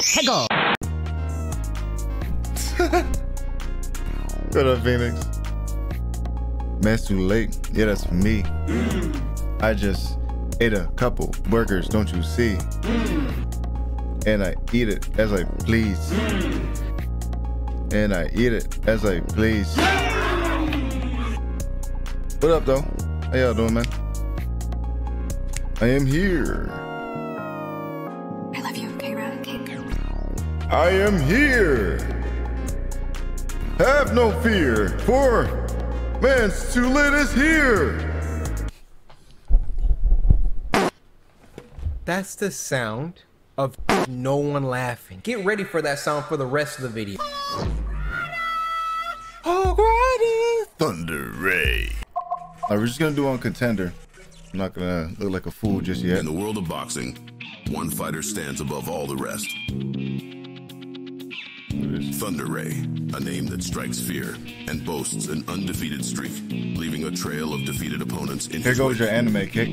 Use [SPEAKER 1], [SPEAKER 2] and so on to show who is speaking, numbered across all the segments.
[SPEAKER 1] 해고
[SPEAKER 2] What up, Phoenix? Man, it's too late. Yeah, that's me. Mm. I just ate a couple burgers, don't you see? Mm. And I eat it as I please. Mm. And I eat it as I please. What up, though? How y'all doing, man? I am here.
[SPEAKER 3] I
[SPEAKER 2] am here. Have no fear, for Mans Too Lit is here.
[SPEAKER 4] That's the sound of no one laughing. Get ready for that sound for the rest of the video.
[SPEAKER 2] Alrighty, Thunder Ray. Alright, we're just gonna do on contender. I'm not gonna look like a fool just yet.
[SPEAKER 5] In the world of boxing, one fighter stands above all the rest. Thunder Ray, a name that strikes fear and boasts an undefeated streak, leaving a trail of defeated opponents in
[SPEAKER 2] Here
[SPEAKER 5] his
[SPEAKER 2] goes
[SPEAKER 5] wake.
[SPEAKER 2] your anime kick.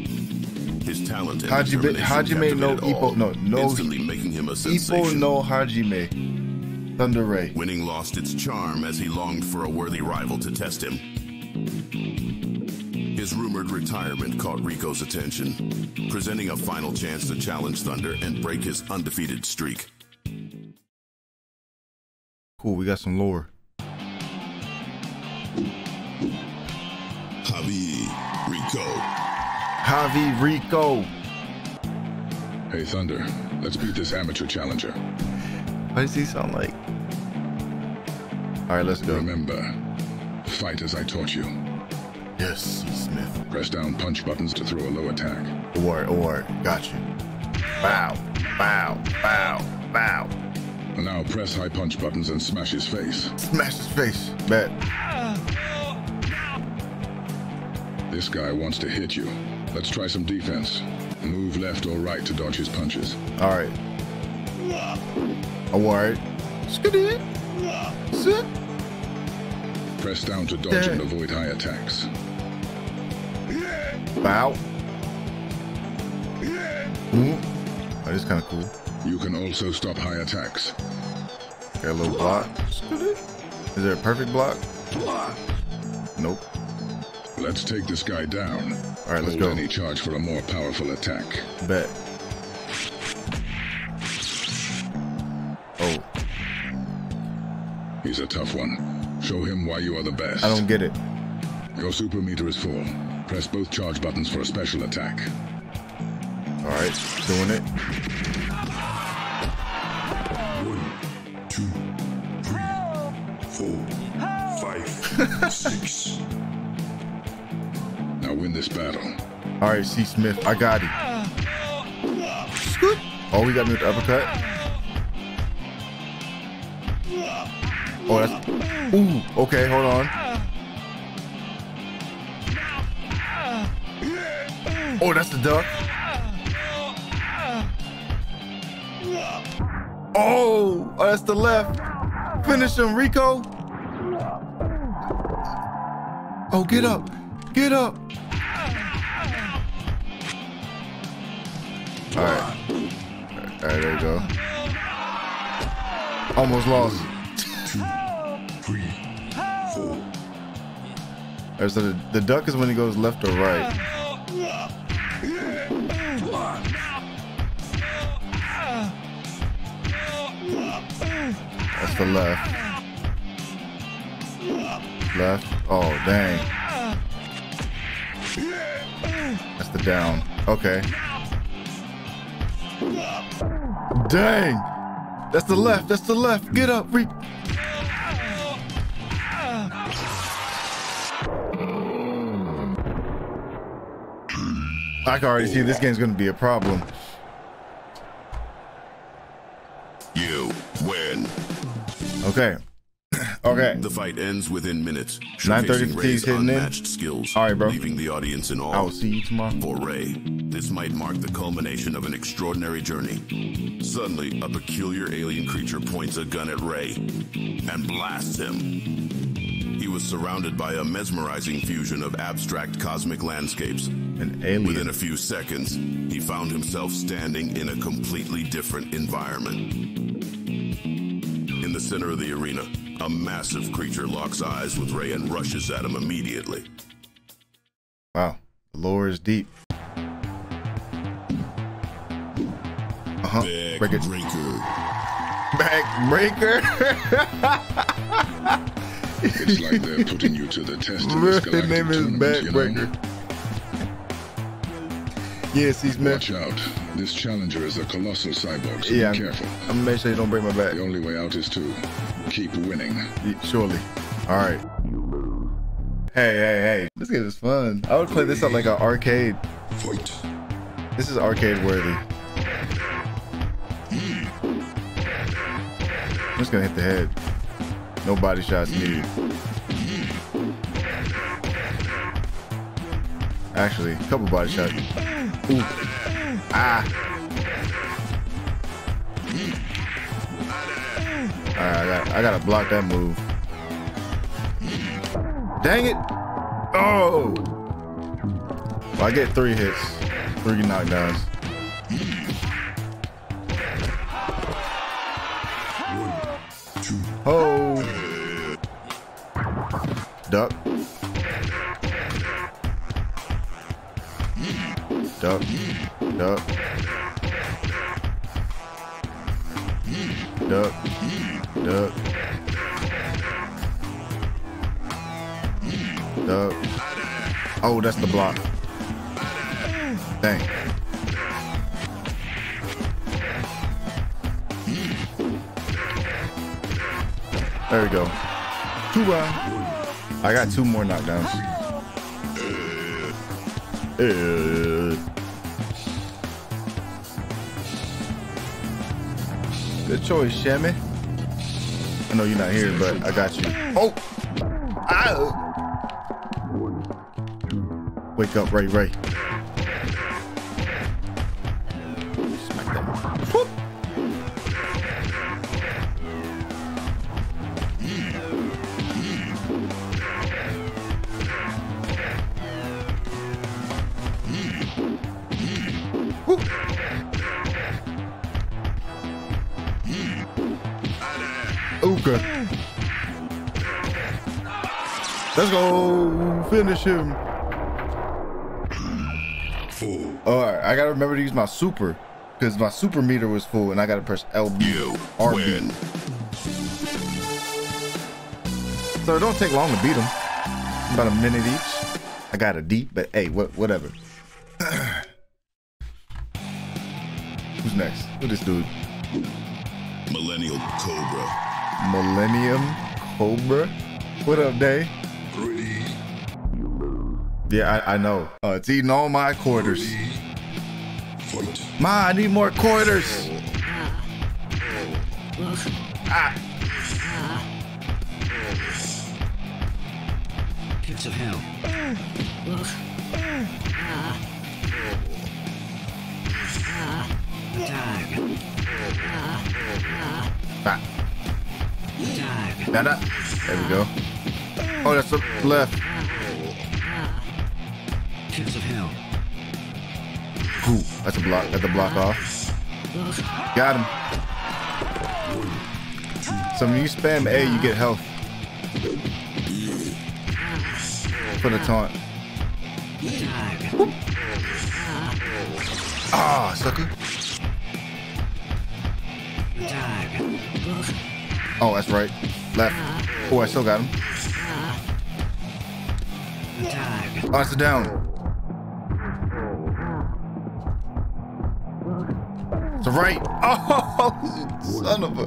[SPEAKER 5] His talent and
[SPEAKER 2] Hajime, Hajime no Ippo, no, no,
[SPEAKER 5] instantly making him a
[SPEAKER 2] Ippo
[SPEAKER 5] sensation.
[SPEAKER 2] no Hajime. Thunder Ray.
[SPEAKER 5] Winning lost its charm as he longed for a worthy rival to test him. His rumored retirement caught Rico's attention, presenting a final chance to challenge Thunder and break his undefeated streak.
[SPEAKER 2] Cool, we got some lore.
[SPEAKER 5] Javi Rico.
[SPEAKER 2] Javi Rico.
[SPEAKER 6] Hey, Thunder, let's beat this amateur challenger.
[SPEAKER 2] What does he sound like? Alright, let's go.
[SPEAKER 6] Remember, fight as I taught you.
[SPEAKER 2] Yes. Smith.
[SPEAKER 6] Press down punch buttons to throw a low attack.
[SPEAKER 2] Or, or, got you. Bow, bow, bow, bow.
[SPEAKER 6] Now press high punch buttons and smash his face.
[SPEAKER 2] Smash his face. Bet.
[SPEAKER 6] This guy wants to hit you. Let's try some defense. Move left or right to dodge his punches.
[SPEAKER 2] Alright. Alright. Skiddy. Sit.
[SPEAKER 6] Press down to dodge and avoid high attacks.
[SPEAKER 2] Bow. Hmm. Ooh. Oh, this kind of cool.
[SPEAKER 6] You can also stop high attacks.
[SPEAKER 2] Got a little block. Is there a perfect block? Nope.
[SPEAKER 6] Let's take this guy down.
[SPEAKER 2] All right, let's
[SPEAKER 6] Hold
[SPEAKER 2] go.
[SPEAKER 6] any charge for a more powerful attack.
[SPEAKER 2] Bet. Oh,
[SPEAKER 6] He's a tough one. Show him why you are the best.
[SPEAKER 2] I don't get it.
[SPEAKER 6] Your super meter is full. Press both charge buttons for a special attack.
[SPEAKER 2] All right, doing it.
[SPEAKER 5] Four, five, six.
[SPEAKER 6] Now win this battle.
[SPEAKER 2] All right, C. Smith, I got it. Oh, he got me with the uppercut. Oh, that's. Ooh, okay, hold on. Oh, that's the duck. Oh, oh, that's the left. Finish him, Rico. Oh, get up. Get up. All right. All right, there you go. Almost lost.
[SPEAKER 5] Three, four.
[SPEAKER 2] All right, so the, the duck is when he goes left or right. The left. Left. Oh, dang. That's the down. Okay. Dang. That's the left. That's the left. Get up. Re- I can already see this game's going to be a problem. Okay. Okay.
[SPEAKER 5] The fight ends within minutes,
[SPEAKER 2] 9:30
[SPEAKER 5] showcasing
[SPEAKER 2] fatigue's
[SPEAKER 5] Ray's
[SPEAKER 2] hitting in.
[SPEAKER 5] skills,
[SPEAKER 2] All right, bro.
[SPEAKER 5] leaving the audience in awe.
[SPEAKER 2] I will see you tomorrow.
[SPEAKER 5] For Ray, this might mark the culmination of an extraordinary journey. Suddenly, a peculiar alien creature points a gun at Ray and blasts him. He was surrounded by a mesmerizing fusion of abstract cosmic landscapes.
[SPEAKER 2] An alien.
[SPEAKER 5] Within a few seconds, he found himself standing in a completely different environment. The center of the arena, a massive creature locks eyes with Ray and rushes at him immediately.
[SPEAKER 2] Wow, the lore is deep. Uh huh.
[SPEAKER 5] Back
[SPEAKER 2] Break it.
[SPEAKER 5] breaker.
[SPEAKER 2] Back breaker.
[SPEAKER 6] It's like they're putting you to the test
[SPEAKER 2] His
[SPEAKER 6] galactic
[SPEAKER 2] name is
[SPEAKER 6] tournament, you know?
[SPEAKER 2] Yes, he's meant.
[SPEAKER 6] Watch out. This challenger is a colossal cyborg, so
[SPEAKER 2] Yeah,
[SPEAKER 6] be careful.
[SPEAKER 2] I'm gonna make sure you don't break my back.
[SPEAKER 6] The only way out is to keep winning.
[SPEAKER 2] Yeah, Surely. All right. Hey, hey, hey! This game is fun. I would play this at like an arcade.
[SPEAKER 5] Fight.
[SPEAKER 2] This is arcade worthy. I'm just gonna hit the head. No body shots needed. Actually, a couple body shots. Ooh. Ah. I got I gotta block that move. Dang it! Oh! Well, I get three hits, three knockdowns. Oh! Duck. Duck. Duck. Duck. Duck. Duck. Oh, that's the block. Dang. There we go. Two round. I got two more knockdowns. Uh. Good choice, Shammy. I know you're not here, but I got you. Oh! Ow! Wake up, Ray Ray. Smack that. Let's go finish him. Full. All right, I gotta remember to use my super because my super meter was full, and I gotta press LB
[SPEAKER 5] You
[SPEAKER 2] RB.
[SPEAKER 5] win.
[SPEAKER 2] So it don't take long to beat him. About a minute each. I got a deep, but hey, what, whatever. Who's next? Who this dude?
[SPEAKER 5] Millennial Cobra.
[SPEAKER 2] Millennium Cobra. What up, Day? Yeah, I, I know. Uh, it's eating all my quarters.
[SPEAKER 5] Fight.
[SPEAKER 2] Ma, I need more quarters. Ah.
[SPEAKER 1] Pits of hell. Tag.
[SPEAKER 2] Ah.
[SPEAKER 1] Tag.
[SPEAKER 2] Now that. There we go. Oh, that's the left.
[SPEAKER 1] Pits of hell.
[SPEAKER 2] Ooh, that's a block. That's a block off. Got him. So when you spam A, you get health. For the taunt.
[SPEAKER 1] Tag.
[SPEAKER 2] Ah, sucker. Oh, that's right. Left. Oh, I still got him. That's a down. It's right. Oh, son of a.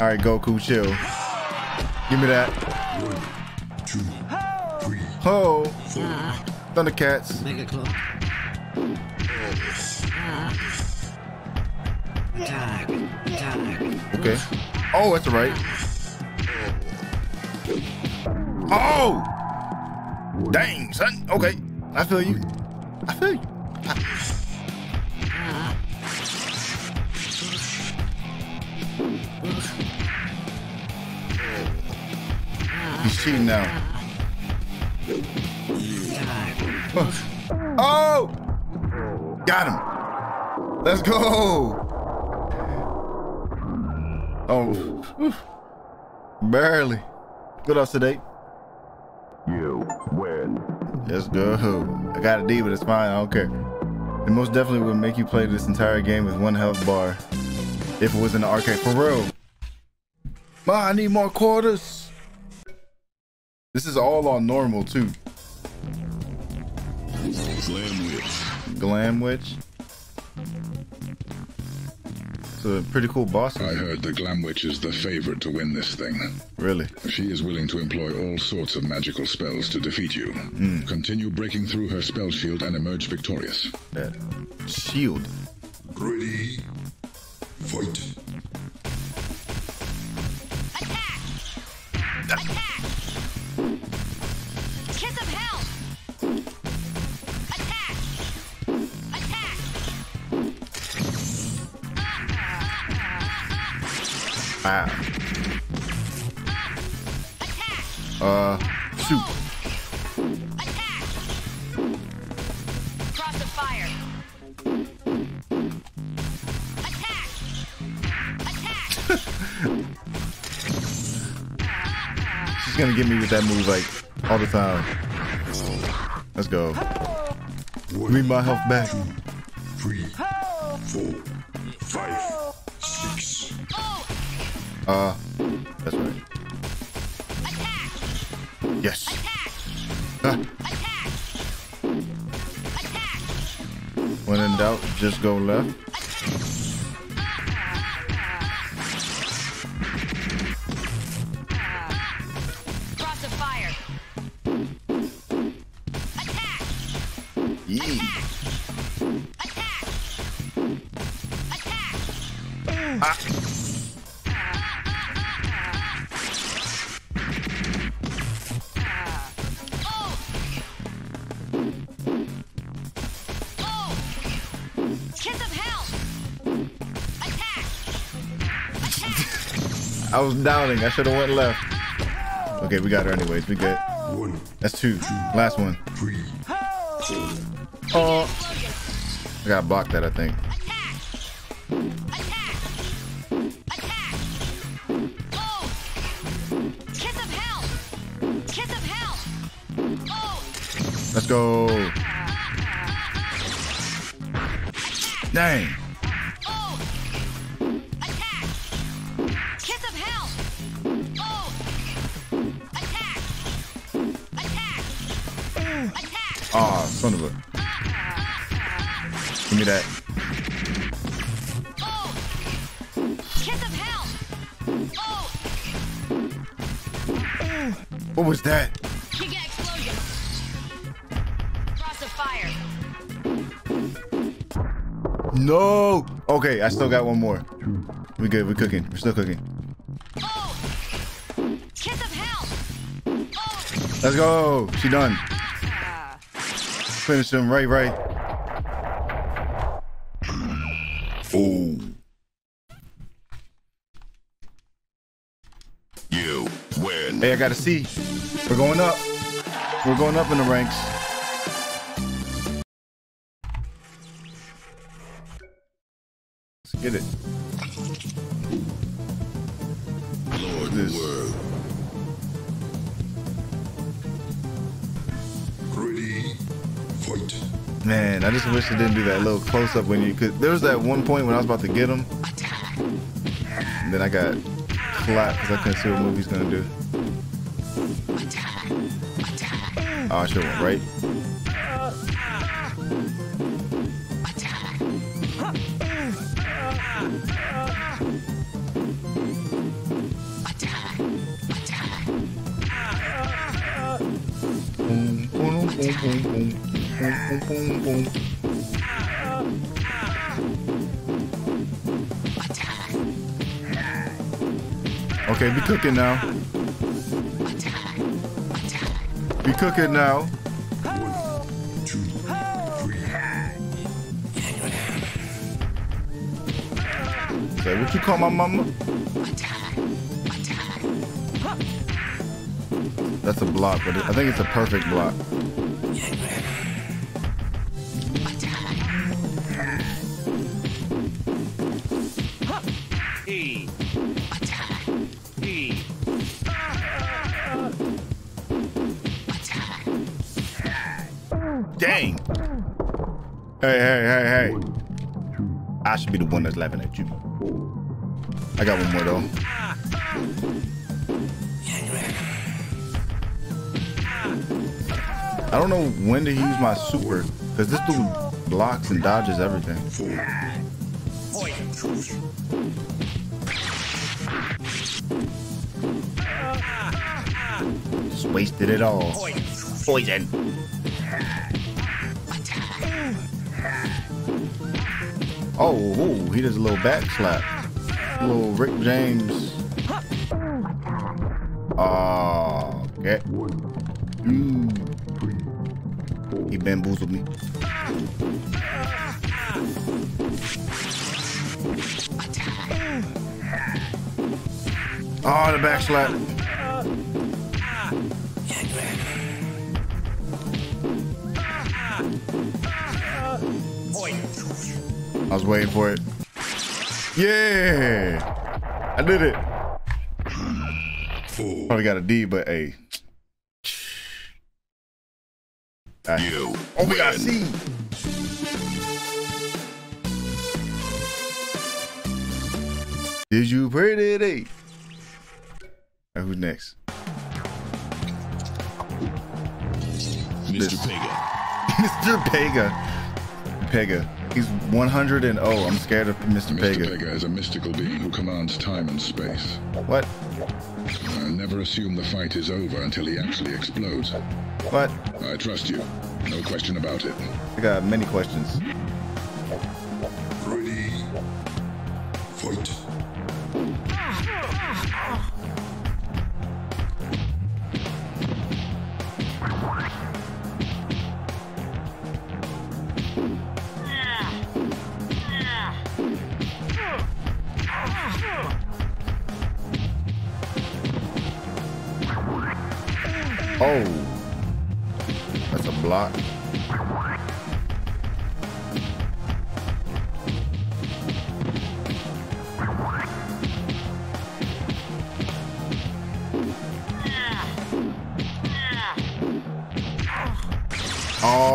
[SPEAKER 2] All right, Goku, chill. Give me that. Oh, Thundercats.
[SPEAKER 1] Tag. Tag.
[SPEAKER 2] Okay. Oh, that's right. Oh! Dang, son. Okay. I feel you. I feel you. He's cheating now. Oh! Got him. Let's go. Oh, barely. Good up, Sedate.
[SPEAKER 5] You
[SPEAKER 2] good. I got a D, but it's fine. I don't care. It most definitely would make you play this entire game with one health bar if it was in the arcade. For real. Ma, I need more quarters. This is all on normal too.
[SPEAKER 5] Glam Witch.
[SPEAKER 2] Glam Witch. It's a pretty cool boss.
[SPEAKER 6] I heard the Glam Witch is the favorite to win this thing.
[SPEAKER 2] Really?
[SPEAKER 6] She is willing to employ all sorts of magical spells to defeat you. Hmm. Continue breaking through her spell shield and emerge victorious.
[SPEAKER 2] That shield.
[SPEAKER 5] Ready. Fight.
[SPEAKER 2] She's gonna get me with that move like all the time. Let's go. Me my health back.
[SPEAKER 5] Three. Four. Five. Six.
[SPEAKER 2] Uh, that's right.
[SPEAKER 7] Attack!
[SPEAKER 2] Yes.
[SPEAKER 7] Attack!
[SPEAKER 2] Ah,
[SPEAKER 7] Attack! Attack!
[SPEAKER 2] when in doubt, just go left. Was doubting. I should have went left. Okay, we got her anyways. We good. That's two. Last one. Oh, I got blocked that. I think.
[SPEAKER 7] Attack! Attack! Kiss of hell! Kiss of hell!
[SPEAKER 2] Let's go. Dang. Ah, son of a. Give me that.
[SPEAKER 7] Oh! Kiss of hell! Oh!
[SPEAKER 2] What was that?
[SPEAKER 7] Giga explosion! Cross of fire!
[SPEAKER 2] No. Okay, I still got one more. We good. We cooking. We're still cooking.
[SPEAKER 7] Oh! Kiss of hell! Oh!
[SPEAKER 2] Let's go. She done. Finish him right, right.
[SPEAKER 5] Oh. You win.
[SPEAKER 2] Hey, I got to see. We're going up. We're going up in the ranks. Let's get it. Man, I just wish it didn't do that little close up when you could. There was that one point when I was about to get him. And then I got clapped because I couldn't see what movie's gonna do. Oh, I should have went right. Boom, boom. Okay, be cooking now. Be cooking now. Say, what you call my mama? That's a block, but I think it's a perfect block. I should be the one that's laughing at you. I got one more though. I don't know when to use my super, because this dude blocks and dodges everything. Just wasted it all. Poison. Oh, ooh, he does a little back slap. A little Rick James. Oh, okay. He bamboozled me. Oh, the back slap. I was waiting for it. Yeah, I did it. Probably got a D, but hey. Ah.
[SPEAKER 5] You.
[SPEAKER 2] Oh, we got a. C. Did you pray today? Alright, who's next?
[SPEAKER 5] Mr. Pega.
[SPEAKER 2] Mr. Pega. Pega. He's 100 and oh, I'm scared of Mr.
[SPEAKER 6] Mr.
[SPEAKER 2] Pega.
[SPEAKER 6] Pega is a mystical being who commands time and space.
[SPEAKER 2] What?
[SPEAKER 6] Uh, never assume the fight is over until he actually explodes.
[SPEAKER 2] What?
[SPEAKER 6] I trust you. No question about it.
[SPEAKER 2] I got many questions.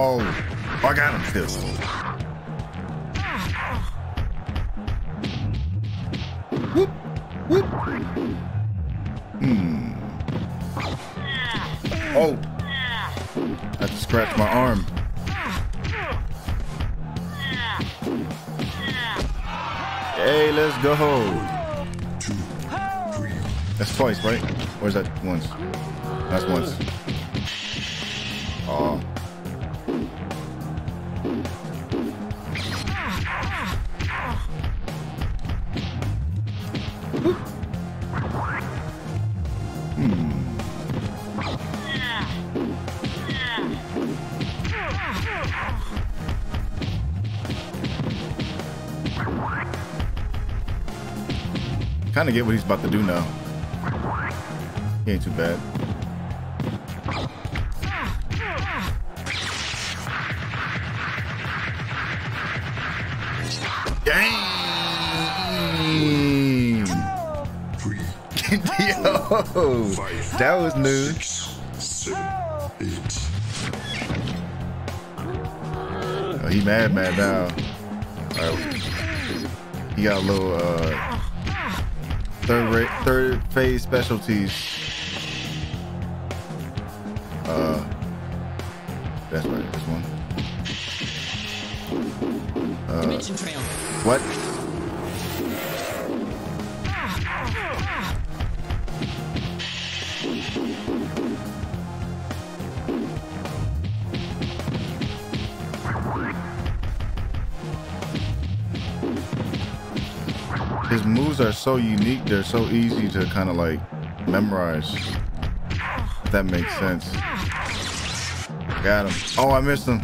[SPEAKER 2] Oh, I got him still. Whoop, whoop. Hmm. Oh. I had to scratch my arm. Hey, let's go. That's twice, right? Or is that once? That's once. Kind of get what he's about to do now. He ain't too bad. Dang! Yo, that was new. Oh, he mad, mad now. Right. He got a little uh, third third phase specialties. Are so unique, they're so easy to kind of like memorize. If that makes sense. Got him. Oh, I missed him.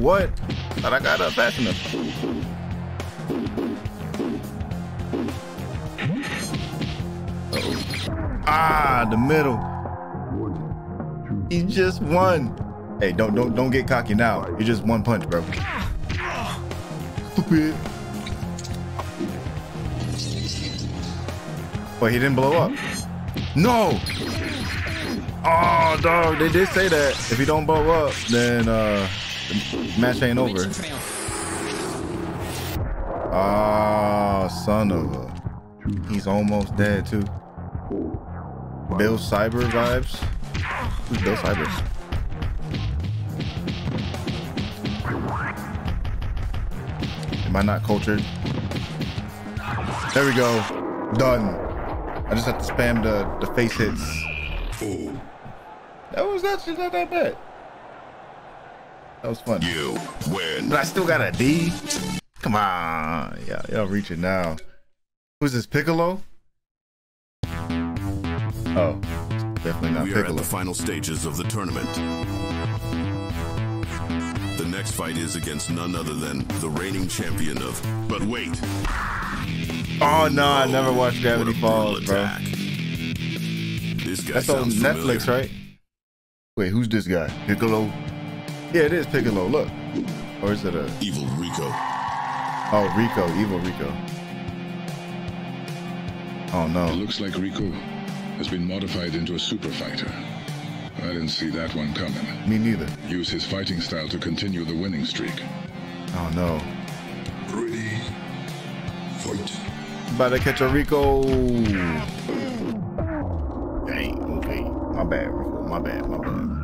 [SPEAKER 2] What? But I got up fast enough. Ah, the middle. He just won. Hey, don't don't don't get cocky now. You just one punch, bro. Stupid. Wait, he didn't blow up. No. Oh, dog. They did say that if you don't blow up, then uh, the match ain't over. Ah, son of a. He's almost dead too. Bill Cipher vibes. Who's Bill Cipher? Am I not cultured? There we go. Done. I just have to spam the, the face hits. That was actually not that bad. That was fun.
[SPEAKER 5] You win.
[SPEAKER 2] But I still got a D. Come on. Yeah, y'all reaching now. Who's this, Piccolo? Oh, definitely not
[SPEAKER 5] We are at the final stages of the tournament. The next fight is against none other than the reigning champion of. But wait,
[SPEAKER 2] Oh no, I oh, never watched Gravity Falls, bro.
[SPEAKER 5] This guy
[SPEAKER 2] That's on Netflix,
[SPEAKER 5] familiar.
[SPEAKER 2] right? Wait, who's this guy? Piccolo? Yeah, it is Piccolo. Look, or is it a?
[SPEAKER 5] Evil Rico.
[SPEAKER 2] Oh, Rico, Evil Rico. Oh
[SPEAKER 6] It
[SPEAKER 2] no.
[SPEAKER 6] looks like Rico has been modified into a super fighter. I didn't see that one coming.
[SPEAKER 2] Me neither.
[SPEAKER 6] Use his fighting style to continue the winning streak.
[SPEAKER 2] Oh no.
[SPEAKER 5] Ready. Fight.
[SPEAKER 2] About to catch a Rico. Dang, okay. My bad, Rico. My bad, my bad.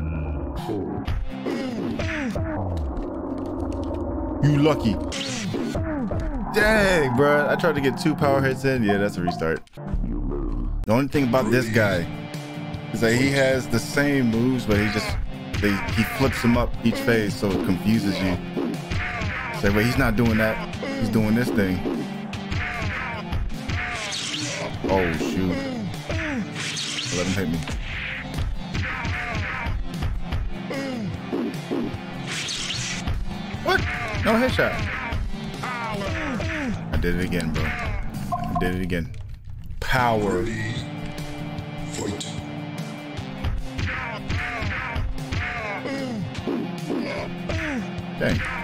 [SPEAKER 2] You lucky. Dang, bruh. I tried to get two power hits in. Yeah, that's a restart. The only thing about this guy is that he has the same moves, but he just they, he flips them up each phase, so it confuses you. Say, wait, he's not doing that. He's doing this thing. Oh shoot! Let him hit me. No headshot. I did it again, bro. I did it again. Power. Dang.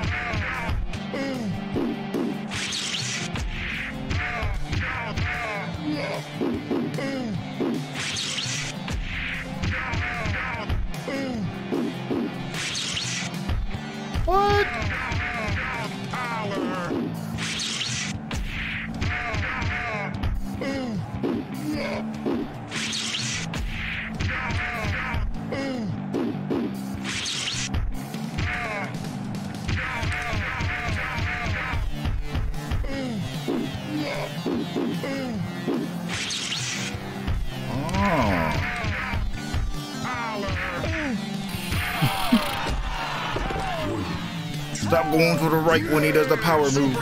[SPEAKER 2] Going to the right when he does the power move.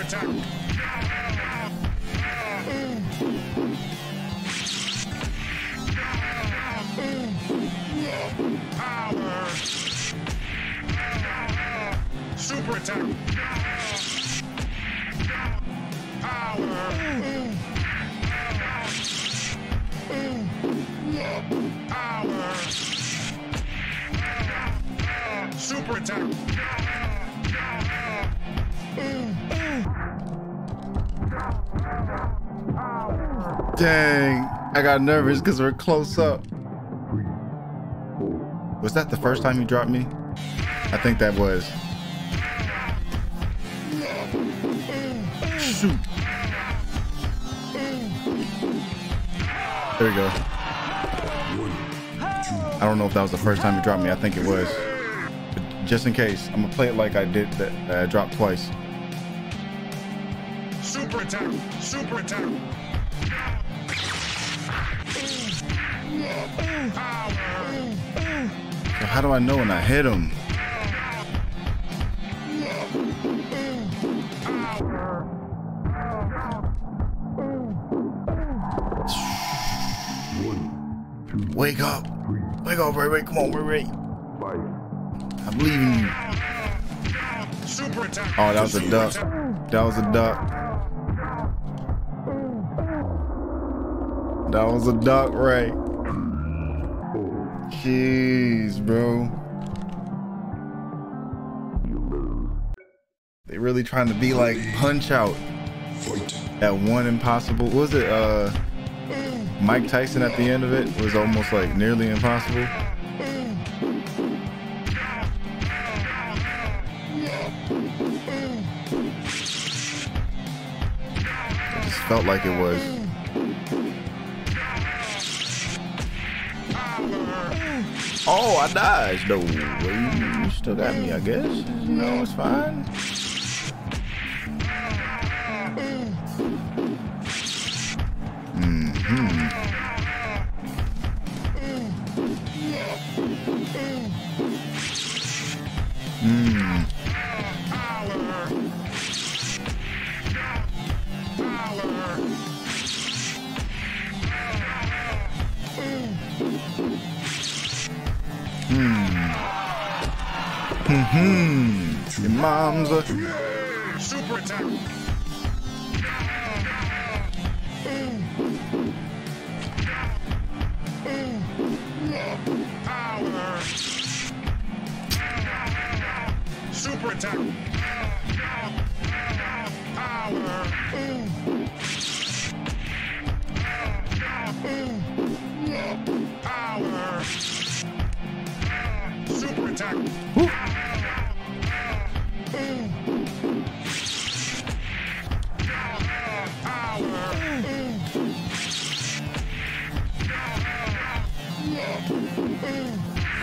[SPEAKER 8] Super attack. Super attack.
[SPEAKER 2] Dang, I got nervous because we're close up. Was that the first time you dropped me? I think that was. Shoot. There we go. I don't know if that was the first time you dropped me. I think it was. But just in case, I'm gonna play it like I did that uh, dropped twice.
[SPEAKER 8] Super attack. Super attack.
[SPEAKER 2] How do I know when I hit him? Wake up. Wake up, Ray Ray. Come on, Ray Ray. I believe in you. Oh, that was a duck. That was a duck. That was a duck, right. Jeez, bro. They really trying to be like punch out at one impossible. Was it uh Mike Tyson at the end of it was almost like nearly impossible. It felt like it was. Oh, I though. Well, you still got me, I guess. Know, it's fine. Hmm. Your mom's a.
[SPEAKER 8] Super attack. Power. Super attack. Power. Power. Super attack.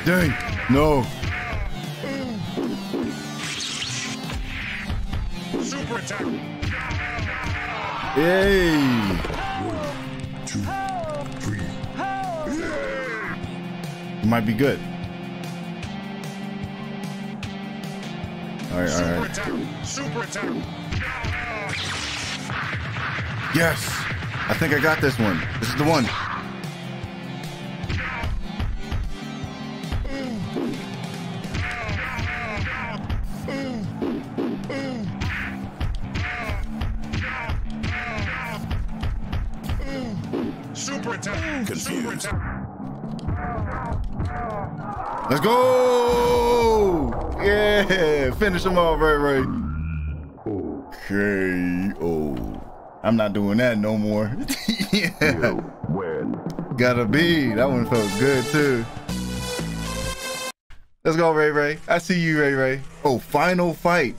[SPEAKER 2] Dang. No.
[SPEAKER 8] Super attack.
[SPEAKER 2] Yay. You might be good. All right, all
[SPEAKER 8] Super attack. Super attack.
[SPEAKER 2] Yes. I think I got this one. This is the one. Finish him off, Ray Ray. KO. I'm not doing that no more. yeah. Gotta be. That one felt good too. Let's go, Ray Ray. I see you, Ray Ray. Oh, final fight.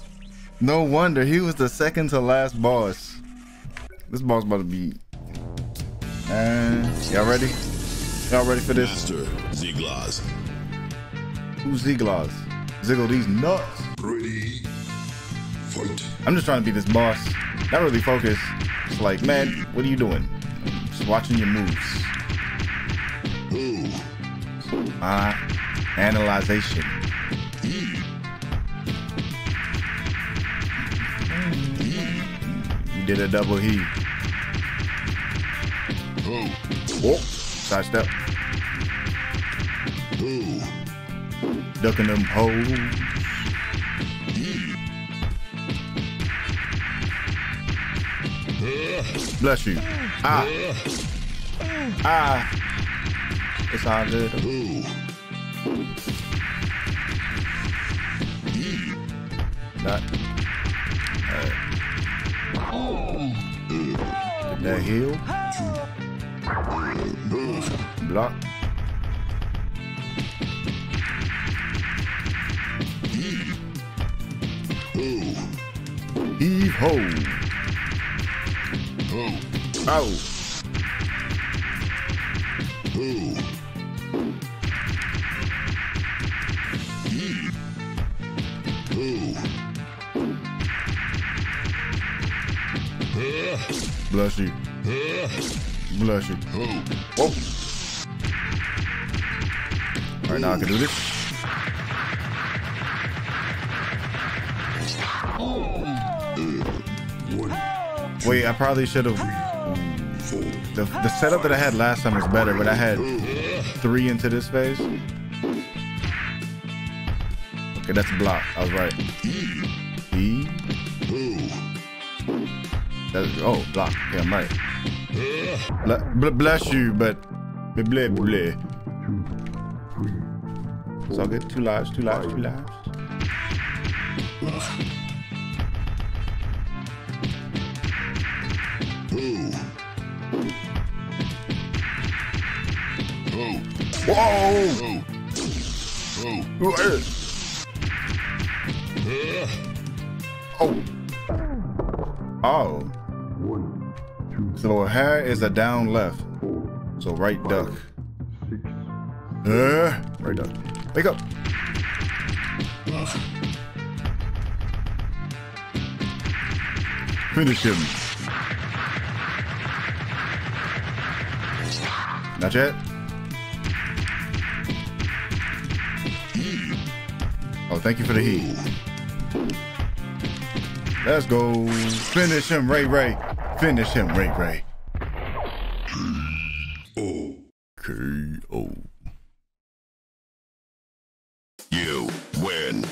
[SPEAKER 2] No wonder he was the second to last boss. This boss about to be. And y'all ready? Y'all ready for this?
[SPEAKER 5] Master Ziglas.
[SPEAKER 2] Who's Ziglas? Ziggle these nuts.
[SPEAKER 6] Ready. Fight.
[SPEAKER 2] I'm just trying to be this boss. Not really focused. It's like, man, what are you doing? Just watching your moves.
[SPEAKER 6] Who?
[SPEAKER 2] Uh, analyzation. You did a double heat.
[SPEAKER 6] Who?
[SPEAKER 2] Whoop. Side step.
[SPEAKER 6] Who?
[SPEAKER 2] Ducking them hoes. Bless you. Ah. Ah. It's all good. Not. Get that heal. Block. Heave ho.
[SPEAKER 6] Who?
[SPEAKER 2] Ow.
[SPEAKER 6] Who? Who?
[SPEAKER 2] Bless you. Bless you.
[SPEAKER 6] Who?
[SPEAKER 2] Whoa. All right, now I can do this. Wait, I probably should have. The, the setup that I had last time was better, but I had three into this phase. Okay, that's a block. I was right. E. That's, oh, block. Yeah, I'm right. Ble- bless you, but blah, blah, blah. get all good. Two lives, two lives, two lives. Whoa! Oh. Oh. So hair is a down left. So right duck. Uh, right duck. Wake up. Finish him. Not yet. Oh, thank you for the heat. Let's go. Finish him, Ray Ray. Finish him, Ray Ray. K.O.
[SPEAKER 5] You win.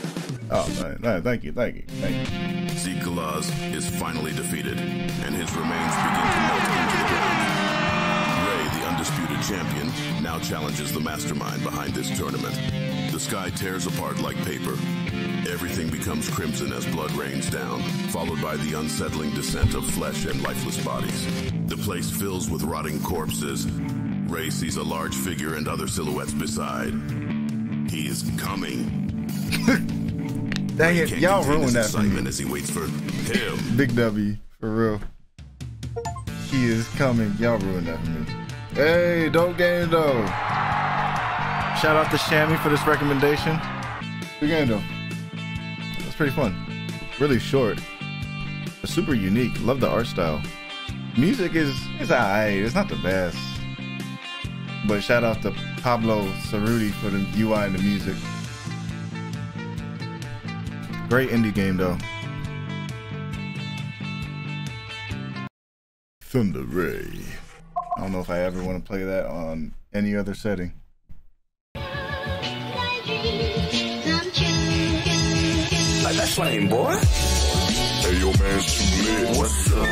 [SPEAKER 2] Oh, man. man, Thank you, thank you, thank you.
[SPEAKER 5] Zeke is finally defeated, and his remains begin to melt into champion, now challenges the mastermind behind this tournament. The sky tears apart like paper. Everything becomes crimson as blood rains down, followed by the unsettling descent of flesh and lifeless bodies. The place fills with rotting corpses. Ray sees a large figure and other silhouettes beside. He is coming.
[SPEAKER 2] Dang it, y'all ruined that for
[SPEAKER 5] excitement as he waits for him.
[SPEAKER 2] Big W, for real. He is coming. Y'all ruined that for me. Hey, dope game though. Shout out to Shammy for this recommendation. Good game though. It's pretty fun. Really short. Super unique. Love the art style. Music is is alright. It's not the best. But shout out to Pablo Cerruti for the UI and the music. Great indie game though. Thunder Ray. I don't know if I ever want to play that on any other setting.
[SPEAKER 9] Like that flame, boy.
[SPEAKER 6] Hey, yo, man, too lit.
[SPEAKER 9] What's up?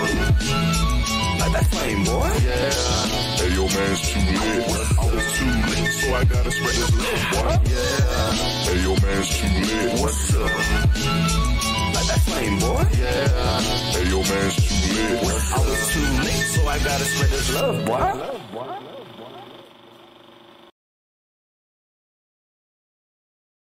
[SPEAKER 9] Like that flame, boy.
[SPEAKER 6] Yeah. Hey, yo, man, it's too lit. I was too lit, so I gotta spread this love, boy.
[SPEAKER 9] Yeah.
[SPEAKER 6] Hey, yo, man, it's too lit.
[SPEAKER 9] What's up? Flame, boy.
[SPEAKER 6] Yeah. Hey, yo, man, too lit.
[SPEAKER 9] I was too late, so I gotta spread this love, boy.